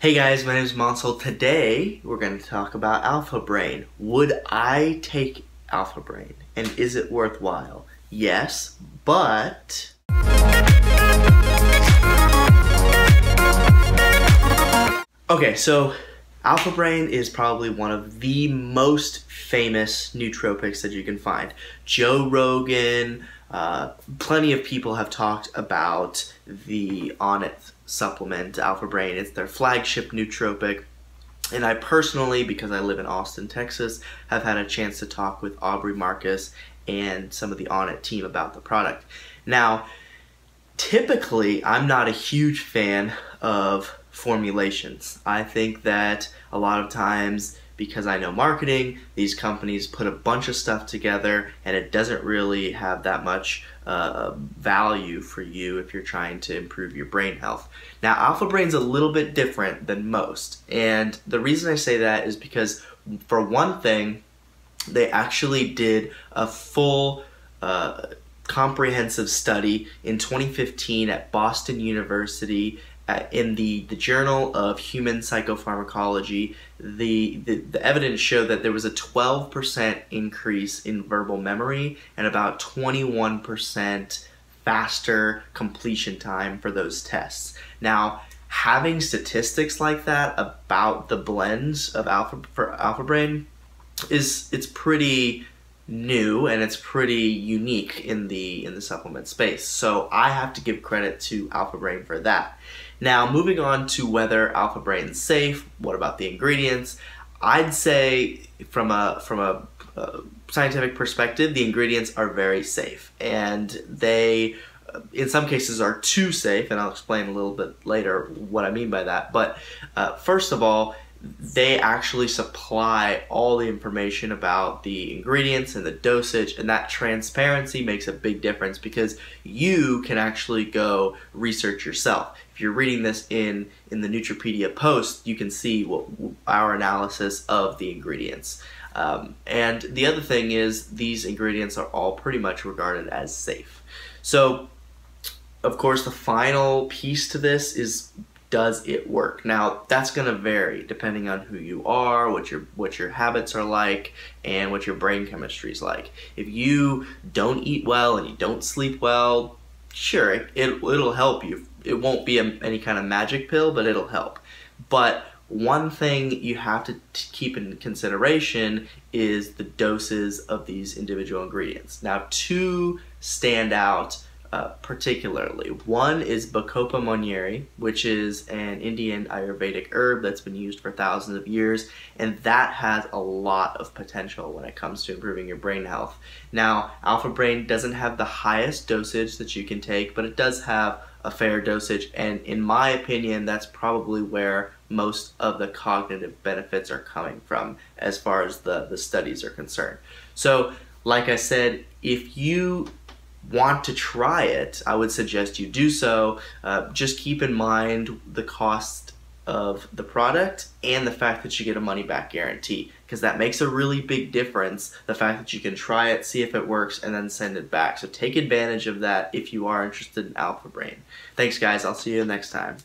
Hey guys, my name is Monsol. Today we're going to talk about Alpha Brain. Would I take Alpha Brain? And is it worthwhile? Yes, but... Okay, so Alpha Brain is probably one of the most famous nootropics that you can find. Joe Rogan, uh, plenty of people have talked about the Onnit supplement, Alpha Brain. It's their flagship nootropic. And I personally, because I live in Austin, Texas, have had a chance to talk with Aubrey Marcus and some of the Onnit team about the product. Now, typically, I'm not a huge fan of formulations. I think that a lot of times because I know marketing, these companies put a bunch of stuff together and it doesn't really have that much uh, value for you if you're trying to improve your brain health. Now, Alpha Brain's a little bit different than most, and the reason I say that is because, for one thing, they actually did a full uh, comprehensive study in 2015 at Boston University Uh, in the, the Journal of Human Psychopharmacology, the, the, the evidence showed that there was a 12% increase in verbal memory and about 21% faster completion time for those tests. Now, having statistics like that about the blends of alpha for alpha brain is it's pretty new and it's pretty unique in the in the supplement space. So I have to give credit to Alpha Brain for that. Now moving on to whether Alpha Brain's safe, what about the ingredients? I'd say from a from a uh, scientific perspective, the ingredients are very safe and they in some cases are too safe and I'll explain a little bit later what I mean by that. But uh, first of all, they actually supply all the information about the ingredients and the dosage and that transparency makes a big difference because you can actually go research yourself. If you're reading this in in the Nootropedia post you can see what our analysis of the ingredients. Um, and the other thing is these ingredients are all pretty much regarded as safe. So of course the final piece to this is does it work? Now that's going to vary depending on who you are, what your what your habits are like, and what your brain chemistry is like. If you don't eat well and you don't sleep well, sure it, it it'll help you. It won't be a, any kind of magic pill, but it'll help. But one thing you have to keep in consideration is the doses of these individual ingredients. Now, two stand out uh, particularly. One is Bacopa monnieri, which is an Indian Ayurvedic herb that's been used for thousands of years, and that has a lot of potential when it comes to improving your brain health. Now, Alpha Brain doesn't have the highest dosage that you can take, but it does have a fair dosage, and in my opinion, that's probably where most of the cognitive benefits are coming from as far as the, the studies are concerned. So, like I said, if you want to try it, I would suggest you do so. Uh, just keep in mind the cost of the product and the fact that you get a money back guarantee because that makes a really big difference the fact that you can try it see if it works and then send it back. So take advantage of that if you are interested in alpha brain. Thanks guys. I'll see you next time